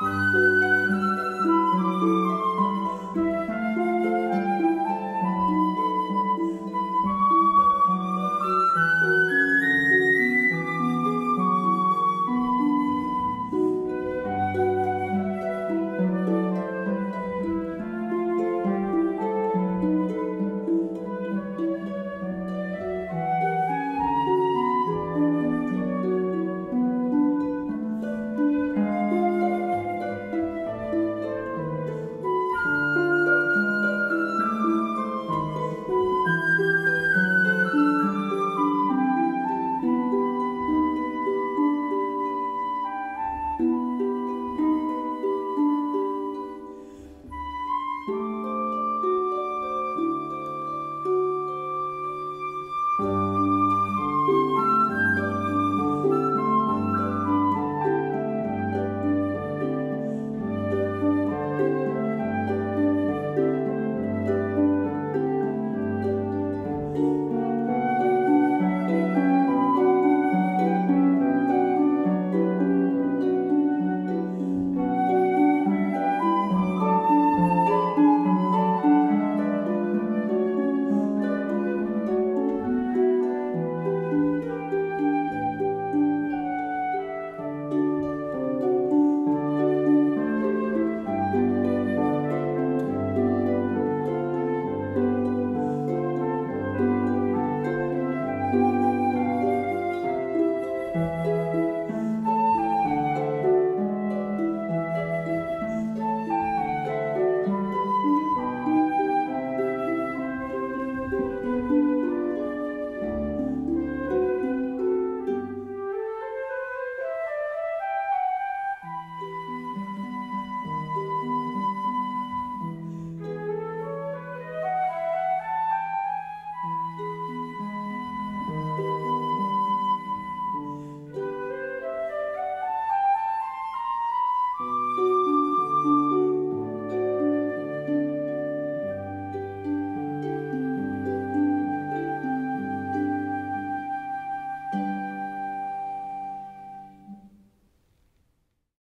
Música